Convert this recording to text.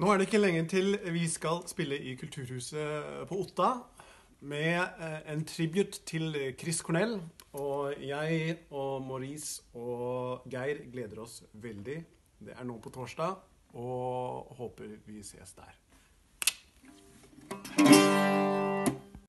Nå er det ikke lenge til vi skal spille i Kulturhuset på Otta med eh, en tribute til Chris Cornell. Og jeg og Maurice og Geir gleder oss veldig. Det er nå på torsdag, og håper vi ses der.